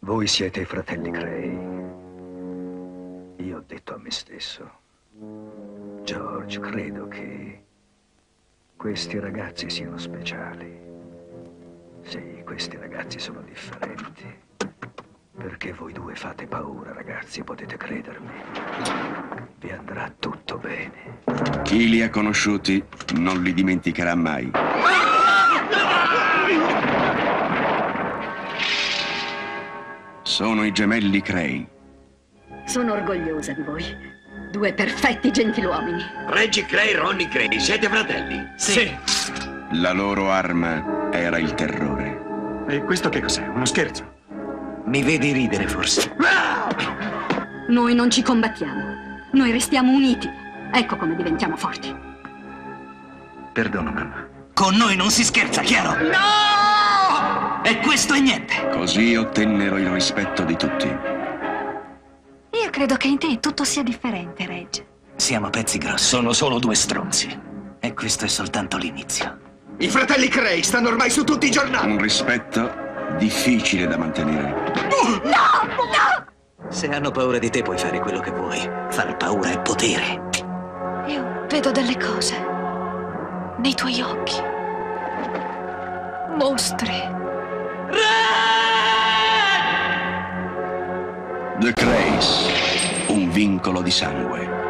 Voi siete i fratelli Cray. Io ho detto a me stesso, George, credo che questi ragazzi siano speciali. Sì, questi ragazzi sono differenti. Perché voi due fate paura, ragazzi, potete credermi. Vi andrà tutto bene. Chi li ha conosciuti non li dimenticherà mai. Sono i gemelli Cray. Sono orgogliosa di voi. Due perfetti gentiluomini. Reggie Cray e Ronnie Cray, siete fratelli? Sì. La loro arma era il terrore. E questo che cos'è? Uno scherzo? Mi vedi ridere forse? Noi non ci combattiamo. Noi restiamo uniti. Ecco come diventiamo forti. Perdono, mamma. Con noi non si scherza, chiaro? No! E questo è niente. Così ottennero il rispetto di tutti. Io credo che in te tutto sia differente, Reg. Siamo pezzi grossi. Sono solo due stronzi. E questo è soltanto l'inizio. I fratelli Cray stanno ormai su tutti i giornali. Un rispetto difficile da mantenere. Se hanno paura di te puoi fare quello che vuoi. Far paura è potere. Io vedo delle cose nei tuoi occhi. Mostri. The Crays, un vincolo di sangue.